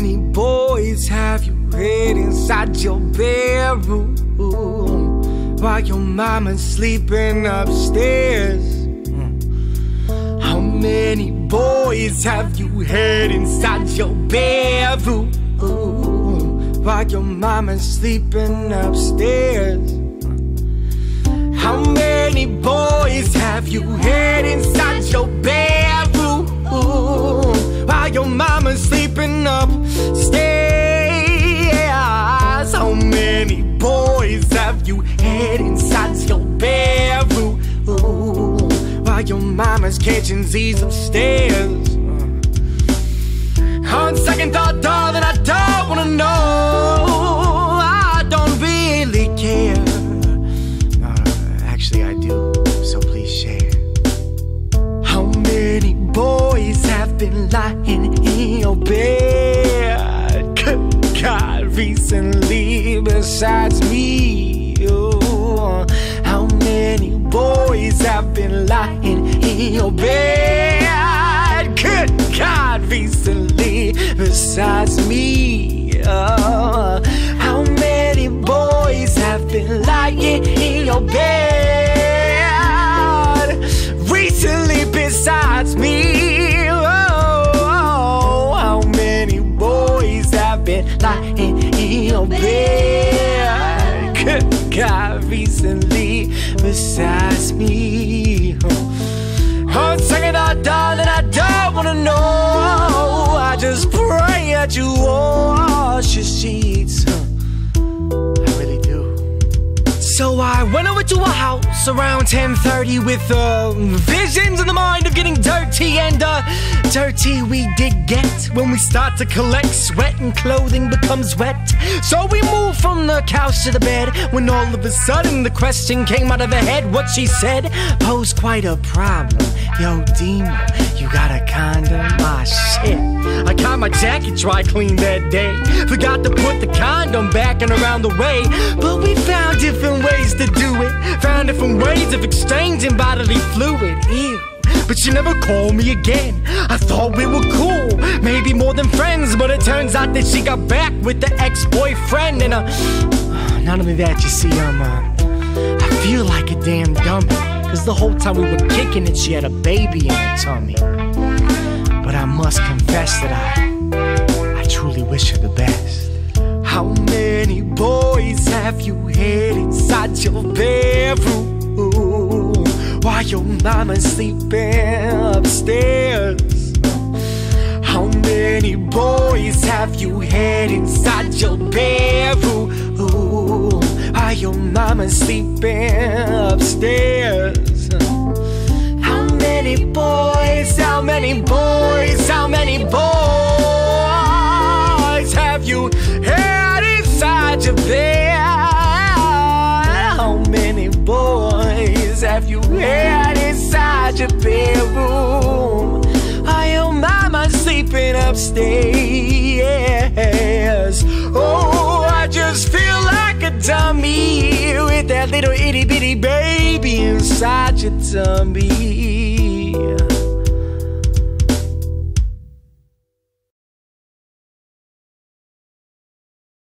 many boys have you hid inside your bedroom while your mama's sleeping upstairs? Hmm. How many boys have you hid inside your bedroom while your mama's sleeping upstairs? Hmm. How many boys have while your mama's catching Z's upstairs? Uh, on second thought, darling, I don't wanna know. I don't really care. No, actually, I do. So please share. How many boys have been lying in your bed? God, recently besides me. Boys have been lying in your bed? Good God, recently besides me. Oh, how many boys have been lying in your bed recently besides me? Oh, how many boys have been lying in your bed? Good God, recently besides me. On second thought, darling, I don't wanna know. I just pray that you wash your sheets. I really do. So I went over to a house around 10:30 with uh, visions in the mind of getting dirty, and uh, dirty we did get when we start to collect sweat and clothing becomes wet. So we moved from the couch to the bed when all of a sudden the question came out of her head. What she said posed quite a problem. Yo, Dima, you got a condom? Ah, shit. My jacket dry cleaned that day. Forgot to put the condom back and around the way. But we found different ways to do it. Found different ways of exchanging bodily fluid. Ew. But she never called me again. I thought we were cool, maybe more than friends. But it turns out that she got back with the ex boyfriend. And uh, not only that, you see, I'm, uh, I feel like a damn dummy. Cause the whole time we were kicking it, she had a baby in her tummy. But I must confess that I, I truly wish her the best. How many boys have you had inside your bedroom while your mama's sleeping upstairs? How many boys have you had inside your bedroom while your mama's sleeping upstairs? Little itty bitty baby inside your tummy.